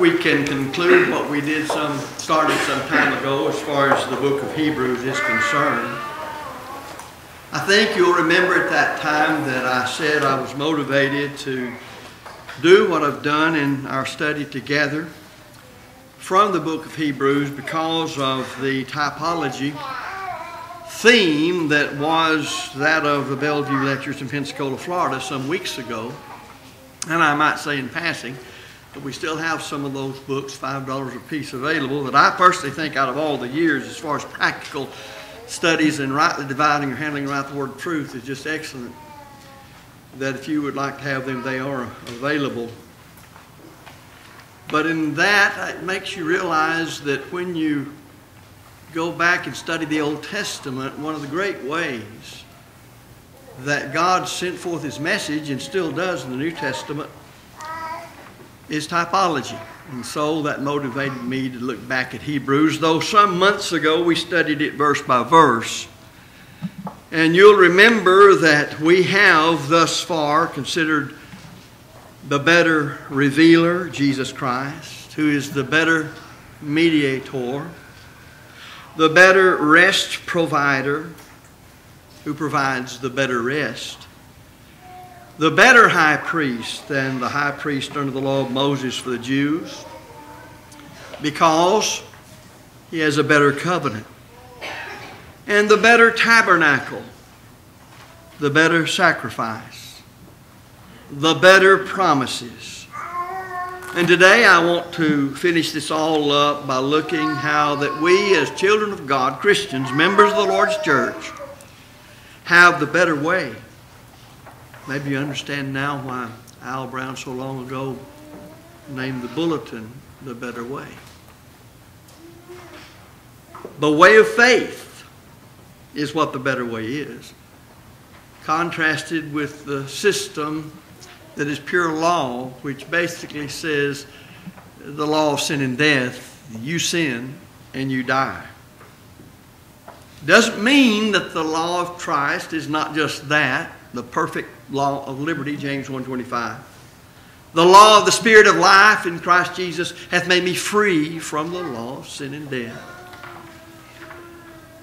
we can conclude what we did some started some time ago as far as the book of Hebrews is concerned. I think you'll remember at that time that I said I was motivated to do what I've done in our study together from the book of Hebrews because of the typology theme that was that of the Bellview Lectures in Pensacola, Florida some weeks ago. And I might say in passing, but we still have some of those books, $5 a piece available, that I personally think out of all the years, as far as practical studies and rightly dividing or handling right the word of truth, is just excellent. That if you would like to have them, they are available. But in that, it makes you realize that when you go back and study the Old Testament, one of the great ways that God sent forth His message and still does in the New Testament is typology. And so that motivated me to look back at Hebrews, though some months ago we studied it verse by verse. And you'll remember that we have thus far considered the better revealer, Jesus Christ, who is the better mediator, the better rest provider, who provides the better rest the better high priest than the high priest under the law of Moses for the Jews because he has a better covenant. And the better tabernacle, the better sacrifice, the better promises. And today I want to finish this all up by looking how that we as children of God, Christians, members of the Lord's church, have the better way Maybe you understand now why Al Brown so long ago named the bulletin the better way. The way of faith is what the better way is, contrasted with the system that is pure law, which basically says the law of sin and death you sin and you die. Doesn't mean that the law of Christ is not just that, the perfect law of liberty, James 1.25. The law of the Spirit of life in Christ Jesus hath made me free from the law of sin and death.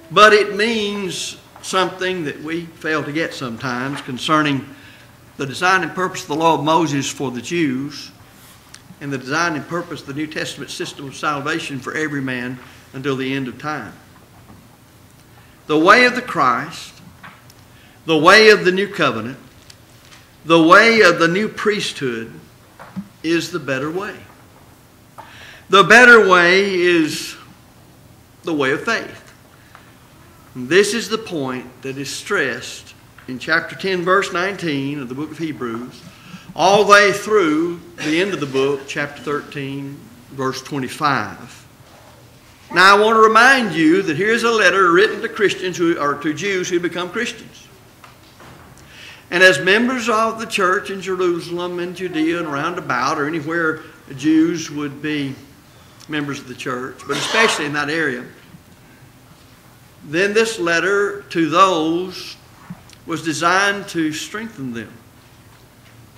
But it means something that we fail to get sometimes concerning the design and purpose of the law of Moses for the Jews and the design and purpose of the New Testament system of salvation for every man until the end of time. The way of the Christ, the way of the new covenant, the way of the new priesthood is the better way. The better way is the way of faith. This is the point that is stressed in chapter 10, verse 19 of the book of Hebrews, all the way through the end of the book, chapter 13, verse 25. Now, I want to remind you that here's a letter written to Christians who, or to Jews who become Christians. And as members of the church in Jerusalem and Judea and round about, or anywhere Jews would be members of the church, but especially in that area, then this letter to those was designed to strengthen them.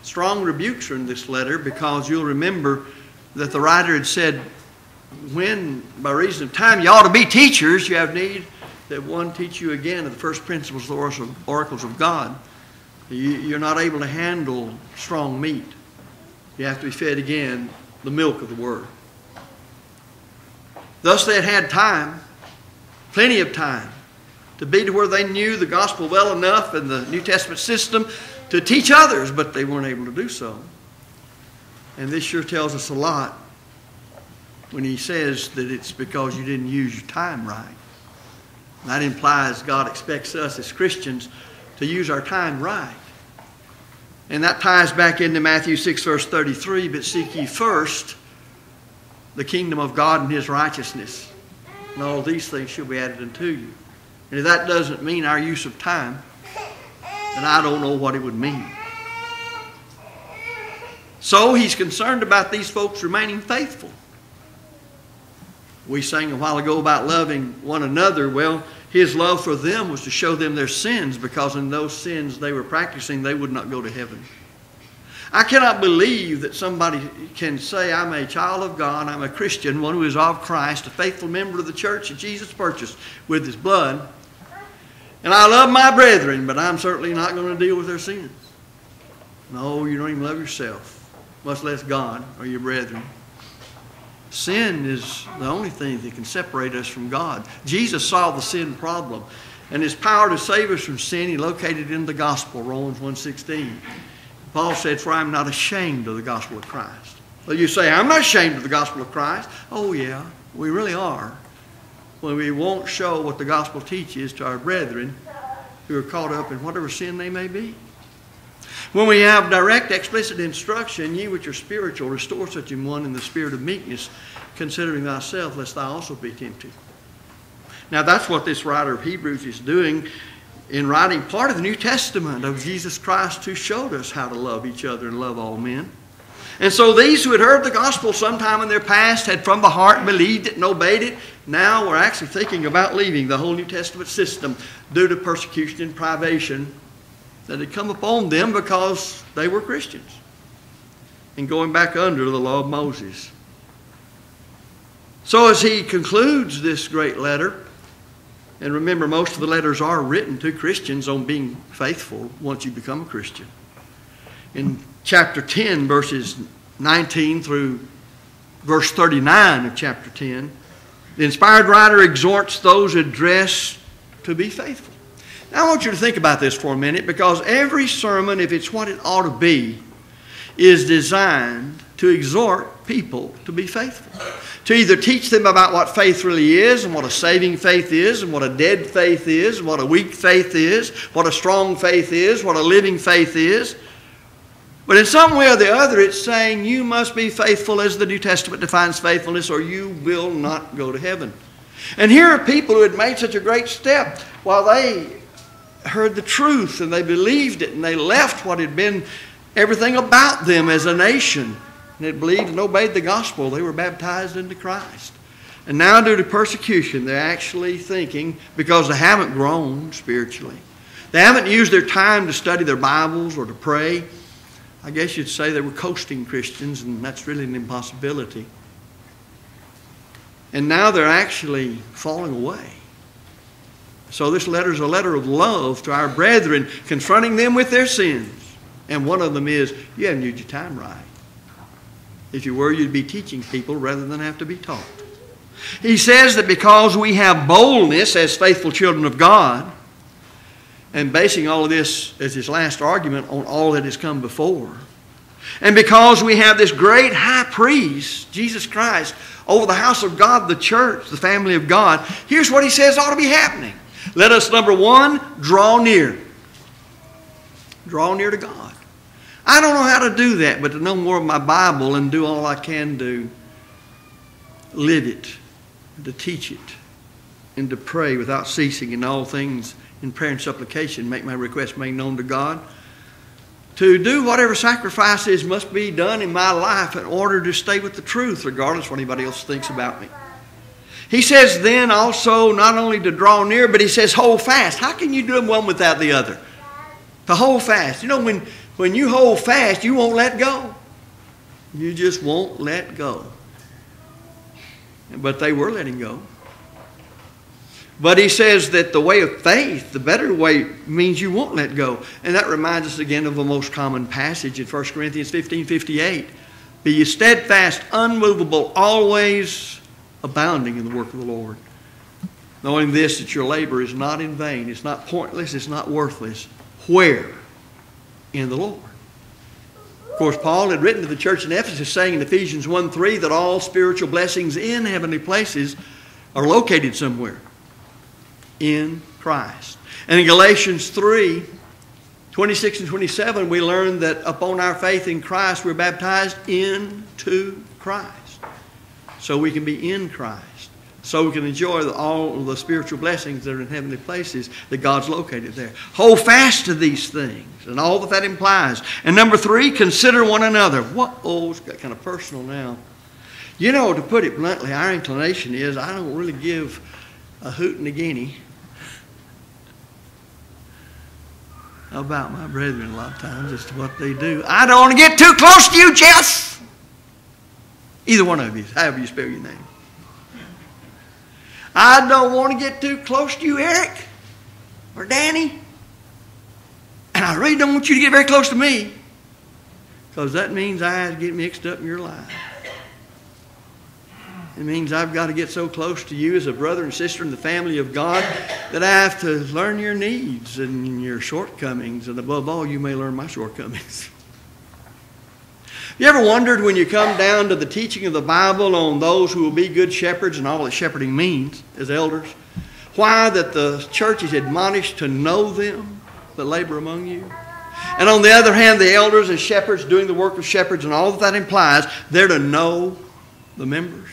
Strong rebukes are in this letter because you'll remember that the writer had said, when, by reason of time, you ought to be teachers, you have need that one teach you again of the first principles, the oracles of God. You're not able to handle strong meat. You have to be fed again the milk of the Word. Thus, they had had time, plenty of time, to be to where they knew the gospel well enough and the New Testament system to teach others, but they weren't able to do so. And this sure tells us a lot when he says that it's because you didn't use your time right. That implies God expects us as Christians to use our time right. And that ties back into Matthew 6, verse 33 But seek ye first the kingdom of God and his righteousness, and all these things shall be added unto you. And if that doesn't mean our use of time, then I don't know what it would mean. So he's concerned about these folks remaining faithful. We sang a while ago about loving one another. Well, his love for them was to show them their sins because in those sins they were practicing, they would not go to heaven. I cannot believe that somebody can say, I'm a child of God, I'm a Christian, one who is of Christ, a faithful member of the church that Jesus purchased with his blood, and I love my brethren, but I'm certainly not going to deal with their sins. No, you don't even love yourself, much less God or your brethren. Sin is the only thing that can separate us from God. Jesus solved the sin problem. And his power to save us from sin, he located in the gospel, Romans 1.16. Paul said, For I am not ashamed of the gospel of Christ. Well, you say, I'm not ashamed of the gospel of Christ. Oh, yeah, we really are. When we won't show what the gospel teaches to our brethren who are caught up in whatever sin they may be. When we have direct, explicit instruction, ye which are spiritual, restore such an one in the spirit of meekness, considering thyself, lest thou also be tempted. Now, that's what this writer of Hebrews is doing in writing part of the New Testament of Jesus Christ who showed us how to love each other and love all men. And so these who had heard the gospel sometime in their past had from the heart believed it and obeyed it. Now we're actually thinking about leaving the whole New Testament system due to persecution and privation that had come upon them because they were Christians and going back under the law of Moses. So as he concludes this great letter, and remember, most of the letters are written to Christians on being faithful once you become a Christian. In chapter 10, verses 19 through verse 39 of chapter 10, the inspired writer exhorts those addressed to be faithful. I want you to think about this for a minute because every sermon, if it's what it ought to be, is designed to exhort people to be faithful. To either teach them about what faith really is and what a saving faith is and what a dead faith is and what a weak faith is, what a strong faith is, what a living faith is. But in some way or the other, it's saying you must be faithful as the New Testament defines faithfulness or you will not go to heaven. And here are people who had made such a great step while they heard the truth and they believed it and they left what had been everything about them as a nation and had believed and obeyed the gospel. They were baptized into Christ. And now, due to persecution, they're actually thinking because they haven't grown spiritually, they haven't used their time to study their Bibles or to pray. I guess you'd say they were coasting Christians, and that's really an impossibility. And now they're actually falling away. So this letter is a letter of love to our brethren, confronting them with their sins. And one of them is, you haven't used your time right. If you were, you'd be teaching people rather than have to be taught. He says that because we have boldness as faithful children of God, and basing all of this as his last argument on all that has come before, and because we have this great high priest, Jesus Christ, over the house of God, the church, the family of God, here's what he says ought to be happening. Let us, number one, draw near. Draw near to God. I don't know how to do that, but to know more of my Bible and do all I can do, live it, to teach it, and to pray without ceasing in all things in prayer and supplication, make my request made known to God. To do whatever sacrifices must be done in my life in order to stay with the truth, regardless of what anybody else thinks about me. He says then also not only to draw near, but he says hold fast. How can you do them one without the other? To hold fast. You know, when, when you hold fast, you won't let go. You just won't let go. But they were letting go. But he says that the way of faith, the better way, means you won't let go. And that reminds us again of a most common passage in 1 Corinthians 15 58. Be steadfast, unmovable, always abounding in the work of the Lord. Knowing this, that your labor is not in vain, it's not pointless, it's not worthless. Where? In the Lord. Of course, Paul had written to the church in Ephesus saying in Ephesians 1 3 that all spiritual blessings in heavenly places are located somewhere in Christ. And in Galatians 3 26 and 27, we learn that upon our faith in Christ, we're baptized into Christ. So we can be in Christ. So we can enjoy all the spiritual blessings that are in heavenly places that God's located there. Hold fast to these things and all that that implies. And number three, consider one another. What? Oh, it's got kind of personal now. You know, to put it bluntly, our inclination is I don't really give a hoot and a guinea about my brethren a lot of times as to what they do. I don't want to get too close to you, Jess. Either one of you, however you spell your name. I don't want to get too close to you, Eric or Danny. And I really don't want you to get very close to me because that means I get mixed up in your life. It means I've got to get so close to you as a brother and sister in the family of God that I have to learn your needs and your shortcomings. And above all, you may learn my shortcomings. You ever wondered when you come down to the teaching of the Bible on those who will be good shepherds and all that shepherding means as elders, why that the church is admonished to know them that labor among you? And on the other hand, the elders and shepherds doing the work of shepherds and all that that implies, they're to know the members.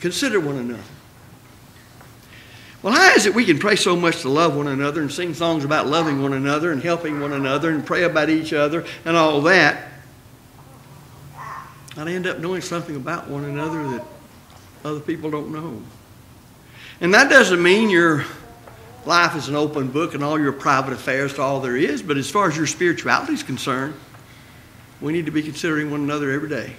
Consider one another. Well, how is it we can pray so much to love one another and sing songs about loving one another and helping one another and pray about each other and all that? And I end up knowing something about one another that other people don't know. And that doesn't mean your life is an open book and all your private affairs to all there is, but as far as your spirituality is concerned, we need to be considering one another every day.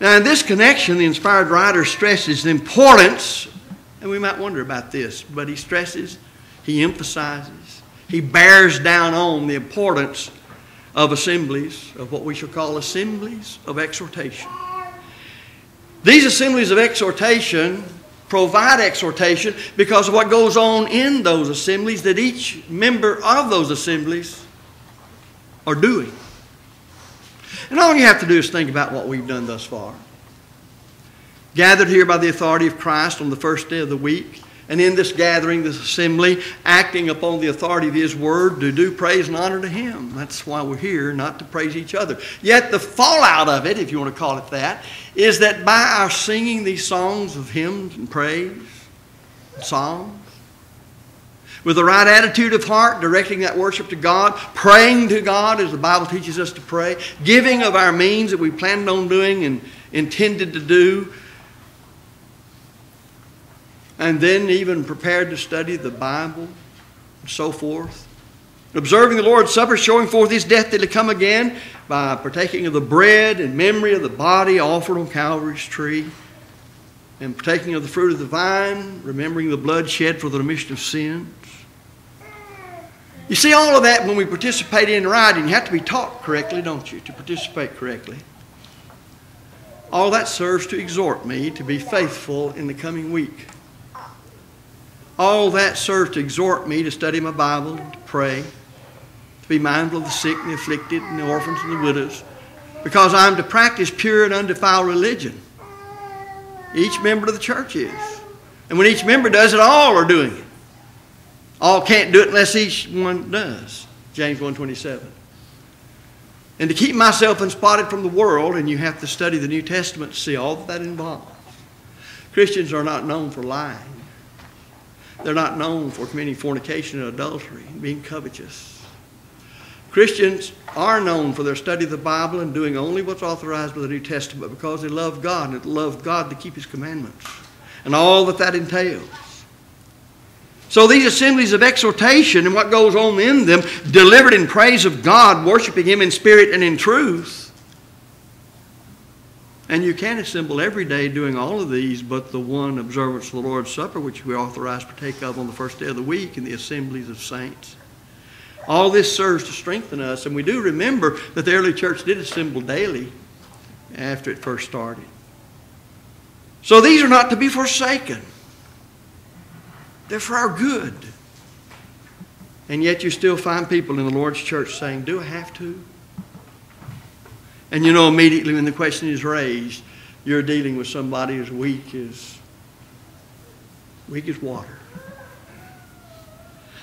Now, in this connection, the inspired writer stresses the importance, and we might wonder about this, but he stresses, he emphasizes, he bears down on the importance of assemblies, of what we shall call assemblies of exhortation. These assemblies of exhortation provide exhortation because of what goes on in those assemblies that each member of those assemblies are doing. And all you have to do is think about what we've done thus far. Gathered here by the authority of Christ on the first day of the week, and in this gathering, this assembly, acting upon the authority of His Word to do praise and honor to Him. That's why we're here, not to praise each other. Yet the fallout of it, if you want to call it that, is that by our singing these songs of hymns and praise, songs, with the right attitude of heart, directing that worship to God, praying to God as the Bible teaches us to pray, giving of our means that we planned on doing and intended to do, and then even prepared to study the Bible and so forth. Observing the Lord's Supper, showing forth his death till he come again by partaking of the bread in memory of the body offered on Calvary's tree, and partaking of the fruit of the vine, remembering the blood shed for the remission of sins. You see, all of that when we participate in writing, you have to be taught correctly, don't you, to participate correctly. All that serves to exhort me to be faithful in the coming week. All that serves to exhort me to study my Bible, to pray, to be mindful of the sick and the afflicted and the orphans and the widows, because I'm to practice pure and undefiled religion. Each member of the church is. And when each member does it, all are doing it. All can't do it unless each one does. James 1.27. And to keep myself unspotted from the world, and you have to study the New Testament to see all that that involves. Christians are not known for lying. They're not known for committing fornication and adultery, and being covetous. Christians are known for their study of the Bible and doing only what's authorized by the New Testament because they love God and love God to keep His commandments and all that that entails. So these assemblies of exhortation and what goes on in them, delivered in praise of God, worshiping Him in spirit and in truth. And you can assemble every day doing all of these, but the one observance of the Lord's Supper, which we authorize to partake of on the first day of the week in the assemblies of saints. All this serves to strengthen us, and we do remember that the early church did assemble daily after it first started. So these are not to be forsaken. They're for our good. And yet you still find people in the Lord's church saying, Do I have to? And you know, immediately when the question is raised, you're dealing with somebody as weak as weak as water.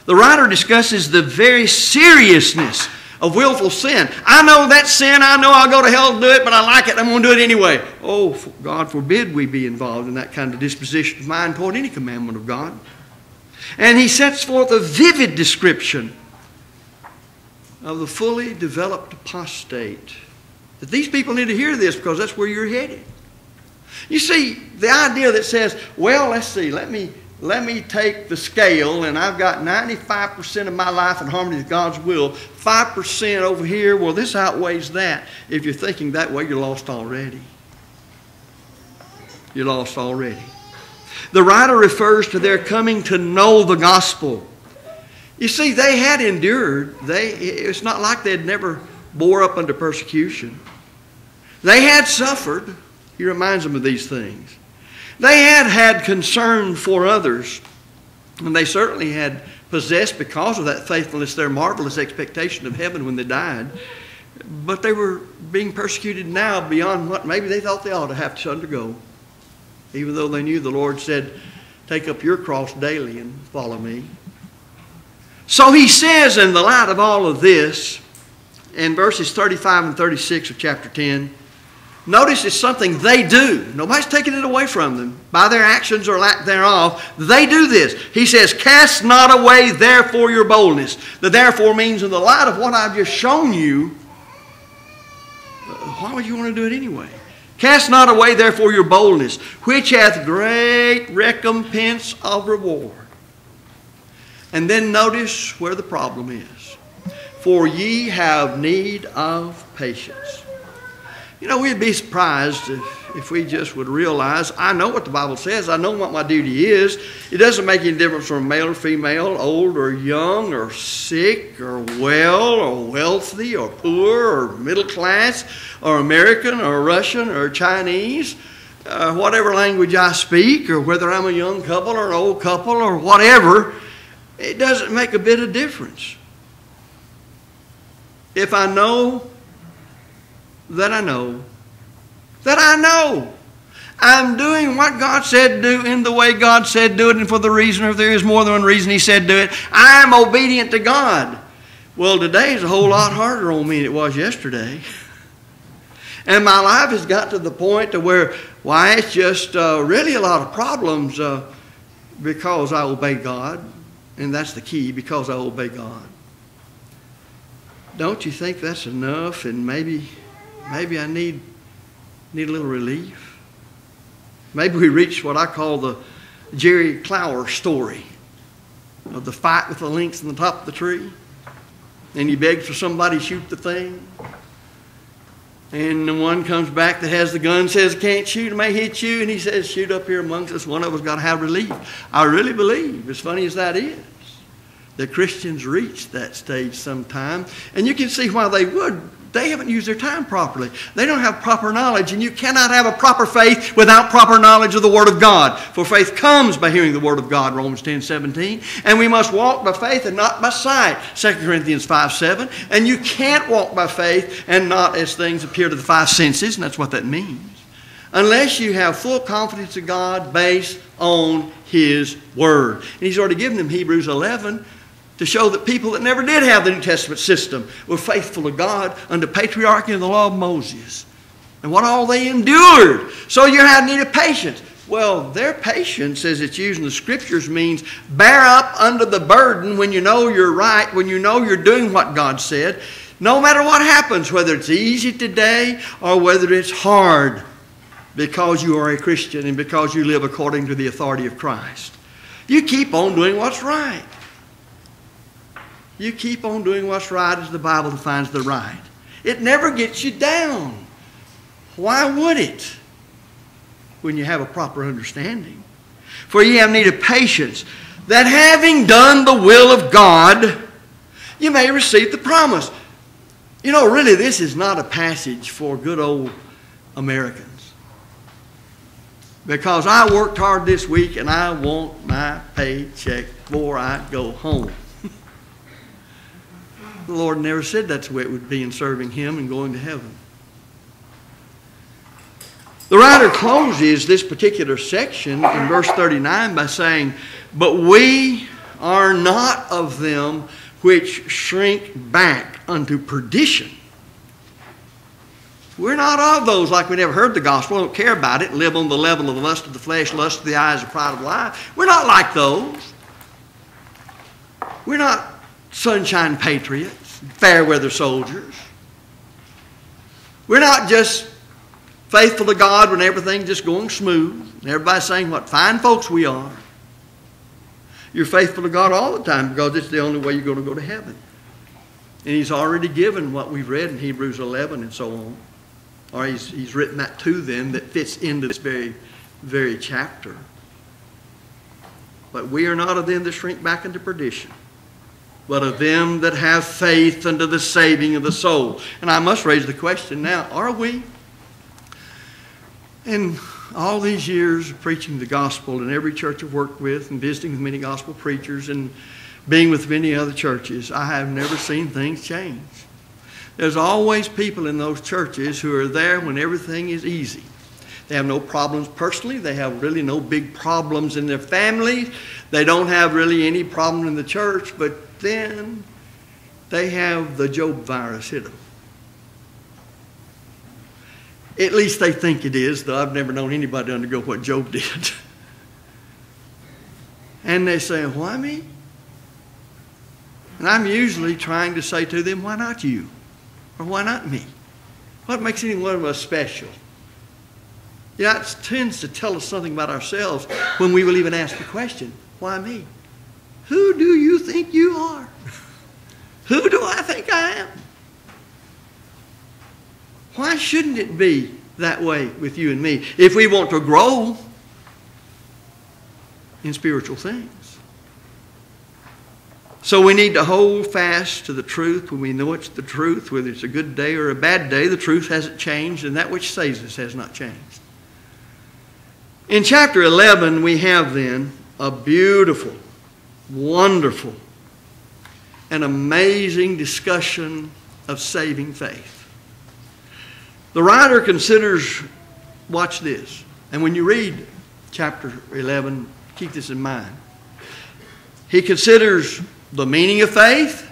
The writer discusses the very seriousness of willful sin. I know that sin. I know I'll go to hell to do it, but I like it. I'm going to do it anyway. Oh, God forbid we be involved in that kind of disposition of mind toward any commandment of God. And he sets forth a vivid description of the fully developed apostate that these people need to hear this because that's where you're headed. You see, the idea that says, well, let's see, let me let me take the scale, and I've got 95% of my life in harmony with God's will, 5% over here, well, this outweighs that. If you're thinking that way, you're lost already. You're lost already. The writer refers to their coming to know the gospel. You see, they had endured. They, it's not like they'd never bore up under persecution. They had suffered. He reminds them of these things. They had had concern for others, and they certainly had possessed, because of that faithfulness, their marvelous expectation of heaven when they died. But they were being persecuted now beyond what maybe they thought they ought to have to undergo, even though they knew the Lord said, Take up your cross daily and follow me. So he says, in the light of all of this, in verses 35 and 36 of chapter 10, Notice it's something they do. Nobody's taking it away from them by their actions or lack thereof. They do this. He says, Cast not away therefore your boldness. The therefore means in the light of what I've just shown you, uh, why would you want to do it anyway? Cast not away therefore your boldness, which hath great recompense of reward. And then notice where the problem is. For ye have need of patience you know, we'd be surprised if, if we just would realize I know what the Bible says, I know what my duty is. It doesn't make any difference from male or female, old or young, or sick or well, or wealthy or poor, or middle class, or American or Russian or Chinese. Uh, whatever language I speak, or whether I'm a young couple or an old couple or whatever, it doesn't make a bit of difference. If I know that I know, that I know. I'm doing what God said do in the way God said do it and for the reason, or if there is more than one reason He said do it, I'm obedient to God. Well, today is a whole lot harder on me than it was yesterday. And my life has got to the point to where, why, it's just uh, really a lot of problems uh, because I obey God. And that's the key, because I obey God. Don't you think that's enough? And maybe maybe I need, need a little relief. Maybe we reach what I call the Jerry Clower story of the fight with the lynx on the top of the tree. And he begs for somebody to shoot the thing. And the one comes back that has the gun, says, Can't shoot, it may hit you. And he says, Shoot up here amongst us. One of us got to have relief. I really believe, as funny as that is, that Christians reach that stage sometime. And you can see why they would they haven't used their time properly. They don't have proper knowledge, and you cannot have a proper faith without proper knowledge of the Word of God. For faith comes by hearing the Word of God, Romans 10 17. And we must walk by faith and not by sight, 2 Corinthians 5 7. And you can't walk by faith and not as things appear to the five senses, and that's what that means. Unless you have full confidence in God based on His Word. And He's already given them Hebrews 11 to show that people that never did have the New Testament system were faithful to God under patriarchy and the law of Moses. And what all they endured. So you had need of patience. Well, their patience, as it's used in the scriptures, means bear up under the burden when you know you're right, when you know you're doing what God said, no matter what happens, whether it's easy today or whether it's hard, because you are a Christian and because you live according to the authority of Christ. You keep on doing what's right. You keep on doing what's right as the Bible defines the right. It never gets you down. Why would it? When you have a proper understanding. For ye have need of patience, that having done the will of God, you may receive the promise. You know, really, this is not a passage for good old Americans. Because I worked hard this week and I want my paycheck before I go home. The Lord never said that's the way it would be in serving Him and going to heaven. The writer closes this particular section in verse 39 by saying, But we are not of them which shrink back unto perdition. We're not of those like we never heard the gospel, don't care about it, live on the level of the lust of the flesh, lust of the eyes, the pride of life. We're not like those. We're not sunshine patriots, fair weather soldiers. We're not just faithful to God when everything's just going smooth and everybody's saying what fine folks we are. you're faithful to God all the time because it's the only way you're going to go to heaven. And He's already given what we've read in Hebrews 11 and so on. Or He's, he's written that to them that fits into this very, very chapter. But we are not of them that shrink back into perdition, but of them that have faith unto the saving of the soul. And I must raise the question now are we? In all these years of preaching the gospel in every church I've worked with and visiting with many gospel preachers and being with many other churches, I have never seen things change. There's always people in those churches who are there when everything is easy. They have no problems personally. They have really no big problems in their families. They don't have really any problem in the church, but then they have the Job virus hit them. At least they think it is, though I've never known anybody undergo what Job did. and they say, Why me? And I'm usually trying to say to them, Why not you? Or why not me? What makes any one of us special? Yeah, it tends to tell us something about ourselves when we will even ask the question, Why me? Who do you think you are? Who do I think I am? Why shouldn't it be that way with you and me if we want to grow in spiritual things? So we need to hold fast to the truth when we know it's the truth, whether it's a good day or a bad day. The truth hasn't changed, and that which saves us has not changed. In chapter 11, we have then a beautiful, wonderful, and amazing discussion of saving faith. The writer considers, watch this, and when you read chapter 11, keep this in mind. He considers the meaning of faith.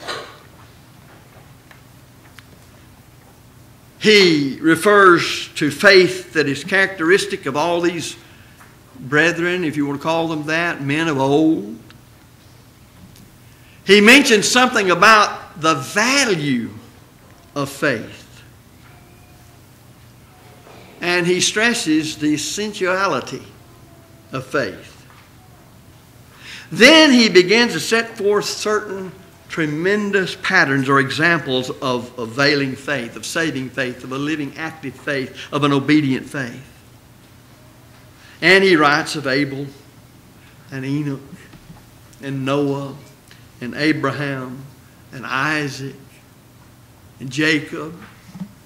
He refers to faith that is characteristic of all these brethren, if you want to call them that, men of old. He mentions something about the value of faith. And he stresses the essentiality of faith. Then he begins to set forth certain tremendous patterns or examples of availing faith, of saving faith, of a living active faith, of an obedient faith. And he writes of Abel and Enoch and Noah and Abraham and Isaac and Jacob.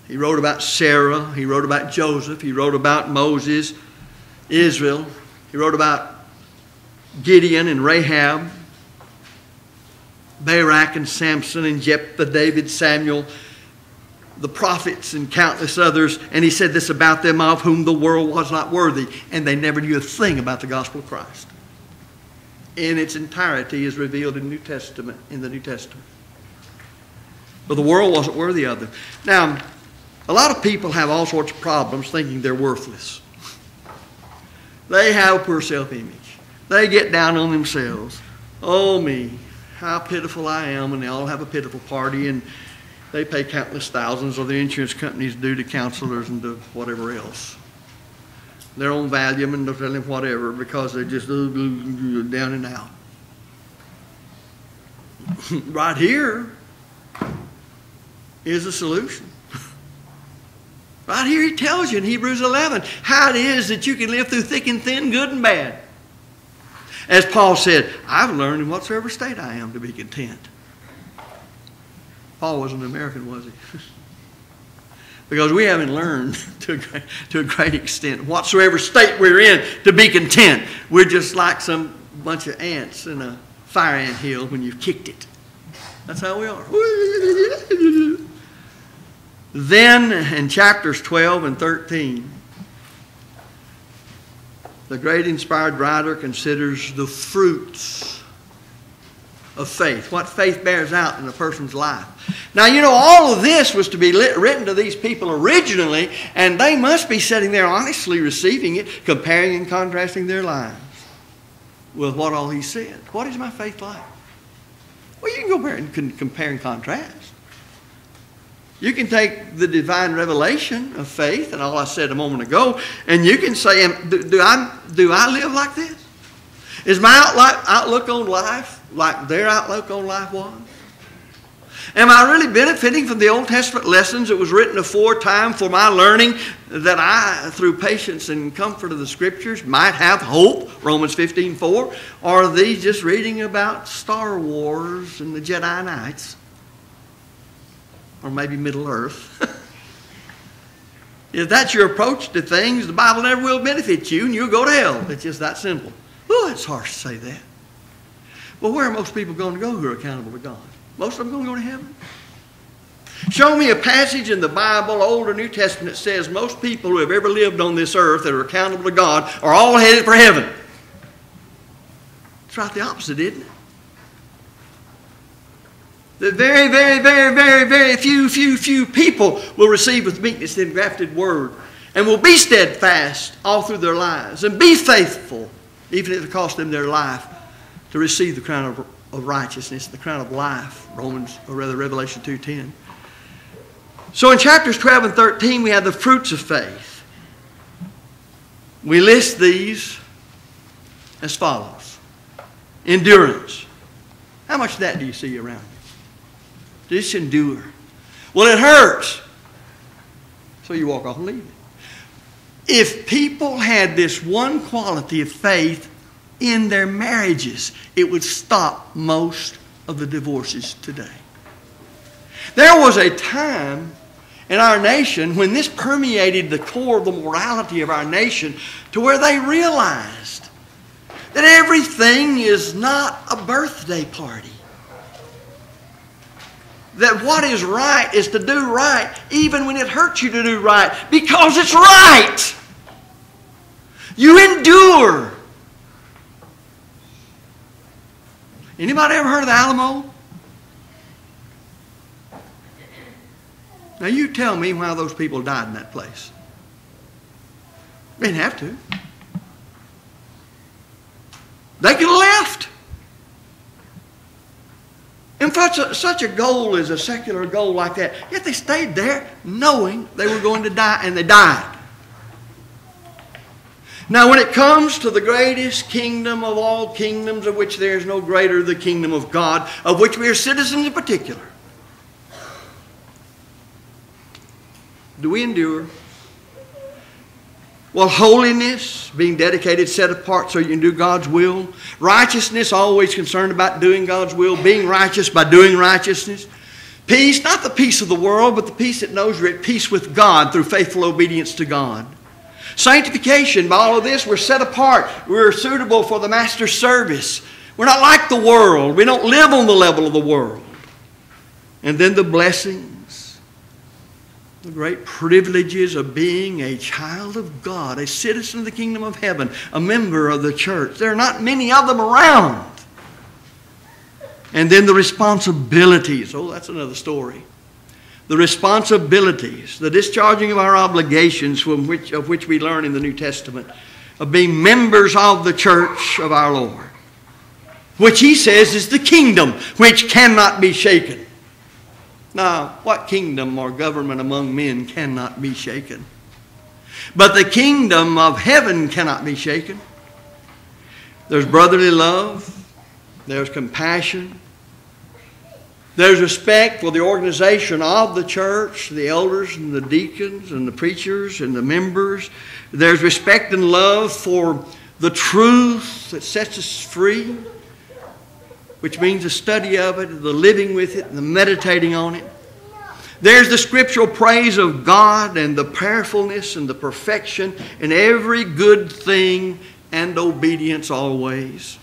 He wrote about Sarah. He wrote about Joseph. He wrote about Moses, Israel. He wrote about Gideon and Rahab, Barak and Samson and Jephthah, David, Samuel, the prophets and countless others. And he said this about them of whom the world was not worthy. And they never knew a thing about the gospel of Christ. In its entirety is revealed in the New Testament, in the New Testament. But the world wasn't worthy of them. Now, a lot of people have all sorts of problems thinking they're worthless. They have poor self-image. They get down on themselves. Oh, me, how pitiful I am. And they all have a pitiful party, and they pay countless thousands, or the insurance companies do to counselors and to whatever else. Their own Valium and they're whatever because they're just uh, uh, uh, down and out. right here is a solution. Right here, he tells you in Hebrews 11 how it is that you can live through thick and thin, good and bad. As Paul said, I've learned in whatsoever state I am to be content. Paul wasn't an American, was he? because we haven't learned to a, great, to a great extent, whatsoever state we're in, to be content. We're just like some bunch of ants in a fire ant hill when you've kicked it. That's how we are. then in chapters 12 and 13, the great inspired writer considers the fruits of faith, what faith bears out in a person's life. Now, you know, all of this was to be lit, written to these people originally, and they must be sitting there honestly receiving it, comparing and contrasting their lives with what all he said. What is my faith like? Well, you can go there and compare and contrast. You can take the divine revelation of faith and all I said a moment ago, and you can say, do, do, I, do I live like this? Is my outlook on life like their outlook on life was? Am I really benefiting from the Old Testament lessons that was written aforetime for my learning that I, through patience and comfort of the Scriptures, might have hope? Romans 15 4. Or are these just reading about Star Wars and the Jedi Knights? Or maybe Middle Earth? if that's your approach to things, the Bible never will benefit you and you'll go to hell. It's just that simple. Oh, it's harsh to say that. Well, where are most people going to go who are accountable to God? Most of them going to go to heaven. Show me a passage in the Bible, Old or New Testament, that says most people who have ever lived on this earth that are accountable to God are all headed for heaven. It's right the opposite, isn't it? That very, very, very, very, very few, few, few people will receive with meekness the engrafted word and will be steadfast all through their lives and be faithful, even if it costs them their life, to receive the crown of of righteousness, the crown of life, Romans, or rather Revelation 2.10. So in chapters 12 and 13, we have the fruits of faith. We list these as follows. Endurance. How much of that do you see around you? Just endure. Well, it hurts. So you walk off and leave it. If people had this one quality of faith, in their marriages, it would stop most of the divorces today. There was a time in our nation when this permeated the core of the morality of our nation to where they realized that everything is not a birthday party. That what is right is to do right even when it hurts you to do right because it's right. You endure Anybody ever heard of the Alamo? Now you tell me why those people died in that place. They didn't have to. They could have left. And such a, such a goal is a secular goal like that, yet they stayed there knowing they were going to die, and they died. Now, when it comes to the greatest kingdom of all kingdoms, of which there is no greater, the kingdom of God, of which we are citizens in particular, do we endure? Well, holiness, being dedicated, set apart so you can do God's will. Righteousness, always concerned about doing God's will, being righteous by doing righteousness. Peace, not the peace of the world, but the peace that knows you're at peace with God through faithful obedience to God. Sanctification, by all of this, we're set apart. We're suitable for the Master's service. We're not like the world. We don't live on the level of the world. And then the blessings, the great privileges of being a child of God, a citizen of the kingdom of heaven, a member of the church. There are not many of them around. And then the responsibilities. Oh, that's another story the responsibilities, the discharging of our obligations from which, of which we learn in the New Testament, of being members of the church of our Lord, which he says is the kingdom which cannot be shaken. Now, what kingdom or government among men cannot be shaken? But the kingdom of heaven cannot be shaken. There's brotherly love, there's compassion, there's respect for the organization of the church, the elders and the deacons and the preachers and the members. There's respect and love for the truth that sets us free, which means the study of it, the living with it, the meditating on it. There's the scriptural praise of God and the prayerfulness and the perfection in every good thing and obedience always.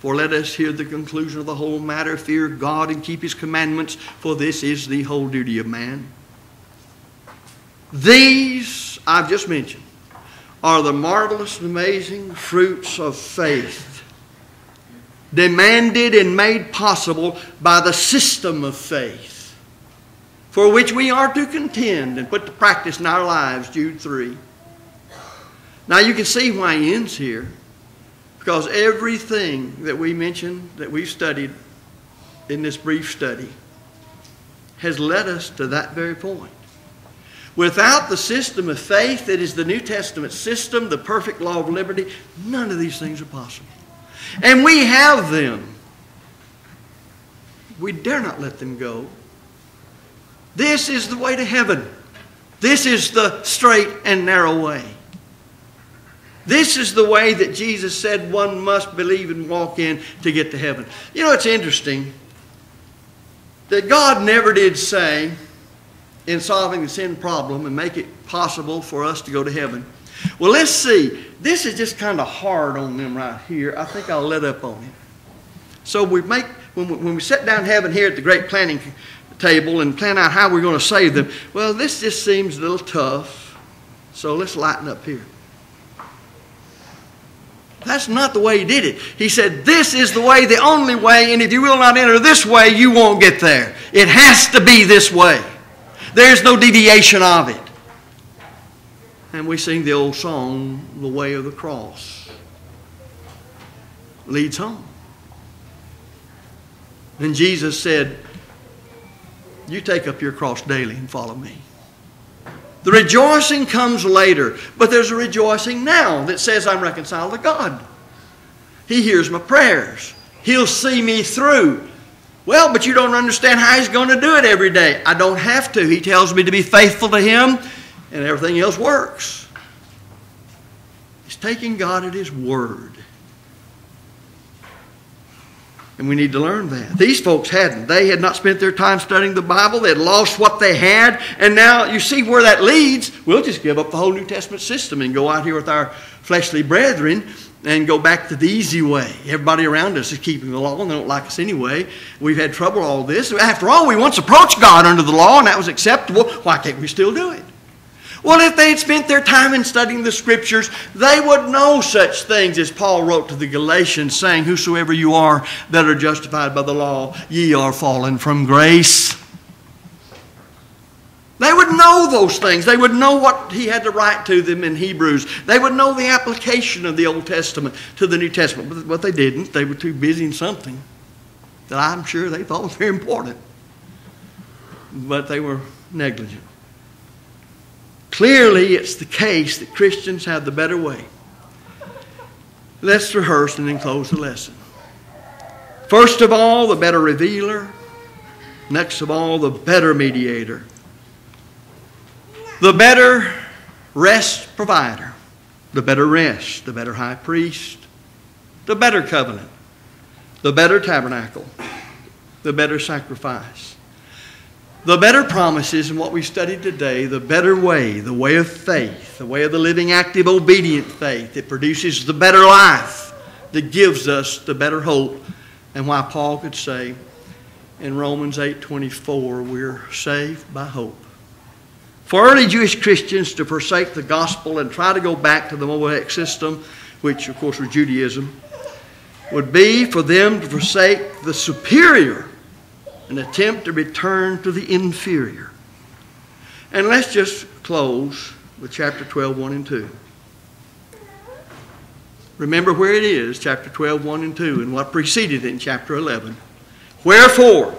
For let us hear the conclusion of the whole matter fear God and keep his commandments, for this is the whole duty of man. These, I've just mentioned, are the marvelous and amazing fruits of faith, demanded and made possible by the system of faith, for which we are to contend and put to practice in our lives, Jude 3. Now you can see why he ends here. Because everything that we mentioned, that we've studied in this brief study, has led us to that very point. Without the system of faith that is the New Testament system, the perfect law of liberty, none of these things are possible. And we have them. We dare not let them go. This is the way to heaven. This is the straight and narrow way. This is the way that Jesus said one must believe and walk in to get to heaven. You know, it's interesting that God never did say in solving the sin problem and make it possible for us to go to heaven. Well, let's see. This is just kind of hard on them right here. I think I'll let up on it. So we make when we, when we sit down heaven here at the great planning table and plan out how we're going to save them. Well, this just seems a little tough. So let's lighten up here. That's not the way he did it. He said, This is the way, the only way, and if you will not enter this way, you won't get there. It has to be this way. There's no deviation of it. And we sing the old song, The Way of the Cross leads home. And Jesus said, You take up your cross daily and follow me. The rejoicing comes later, but there's a rejoicing now that says I'm reconciled to God. He hears my prayers. He'll see me through. Well, but you don't understand how He's going to do it every day. I don't have to. He tells me to be faithful to Him, and everything else works. He's taking God at His word. And we need to learn that. These folks hadn't. They had not spent their time studying the Bible. They had lost what they had. And now you see where that leads. We'll just give up the whole New Testament system and go out here with our fleshly brethren and go back to the easy way. Everybody around us is keeping the law and they don't like us anyway. We've had trouble all this. After all, we once approached God under the law and that was acceptable. Why can't we still do it? Well, if they had spent their time in studying the Scriptures, they would know such things as Paul wrote to the Galatians, saying, Whosoever you are that are justified by the law, ye are fallen from grace. They would know those things. They would know what he had to write to them in Hebrews. They would know the application of the Old Testament to the New Testament. But they didn't. They were too busy in something that I'm sure they thought was very important. But they were negligent. Clearly, it's the case that Christians have the better way. Let's rehearse and then close the lesson. First of all, the better revealer. Next of all, the better mediator. The better rest provider. The better rest. The better high priest. The better covenant. The better tabernacle. The better sacrifice. The better promises in what we studied today, the better way, the way of faith, the way of the living, active, obedient faith that produces the better life, that gives us the better hope, and why Paul could say in Romans 8:24, we're saved by hope. For early Jewish Christians to forsake the gospel and try to go back to the Mosaic system, which of course was Judaism, would be for them to forsake the superior an attempt to return to the inferior. And let's just close with chapter 12, 1 and 2. Remember where it is, chapter 12, 1 and 2, and what preceded it in chapter 11. Wherefore,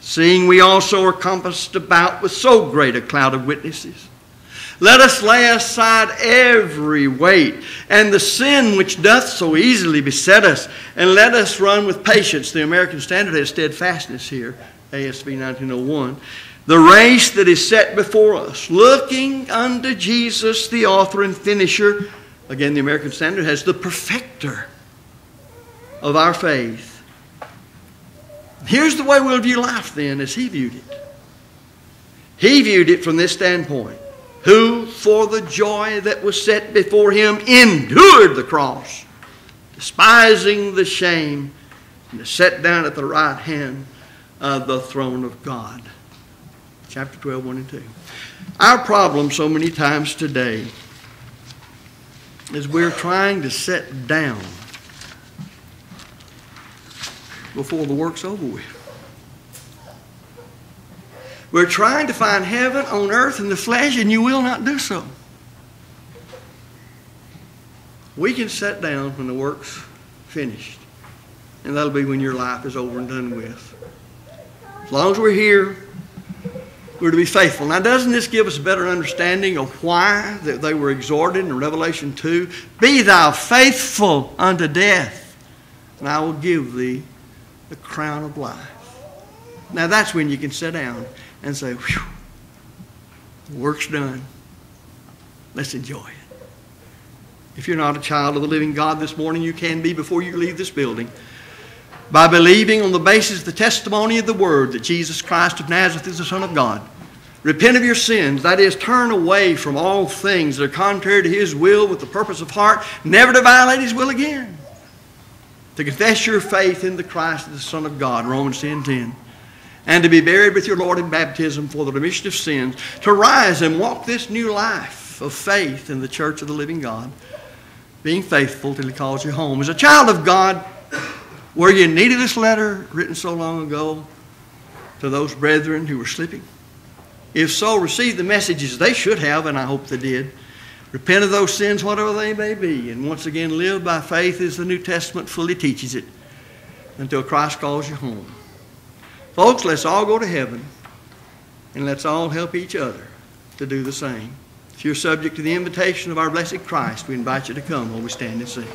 seeing we also are compassed about with so great a cloud of witnesses, let us lay aside every weight and the sin which doth so easily beset us, and let us run with patience. The American Standard has steadfastness here, ASV 1901. The race that is set before us, looking unto Jesus, the author and finisher. Again, the American Standard has the perfecter of our faith. Here's the way we'll view life then, as he viewed it. He viewed it from this standpoint who for the joy that was set before him endured the cross, despising the shame, and is set down at the right hand of the throne of God. Chapter 12, 1 and 2. Our problem so many times today is we're trying to set down before the work's over with. We're trying to find heaven on earth in the flesh, and you will not do so. We can sit down when the work's finished, and that'll be when your life is over and done with. As long as we're here, we're to be faithful. Now, doesn't this give us a better understanding of why that they were exhorted in Revelation 2? Be thou faithful unto death, and I will give thee the crown of life. Now that's when you can sit down and say, whew, work's done. Let's enjoy it. If you're not a child of the living God this morning, you can be before you leave this building by believing on the basis of the testimony of the Word that Jesus Christ of Nazareth is the Son of God. Repent of your sins, that is, turn away from all things that are contrary to His will with the purpose of heart, never to violate His will again. To confess your faith in the Christ, the Son of God, Romans 10 10. And to be buried with your Lord in baptism for the remission of sins. To rise and walk this new life of faith in the church of the living God, being faithful till He calls you home. As a child of God, were you needed this letter written so long ago to those brethren who were sleeping? If so, receive the messages they should have, and I hope they did. Repent of those sins, whatever they may be, and once again live by faith as the New Testament fully teaches it until Christ calls you home. Folks, let's all go to heaven and let's all help each other to do the same. If you're subject to the invitation of our blessed Christ, we invite you to come while we stand and sing.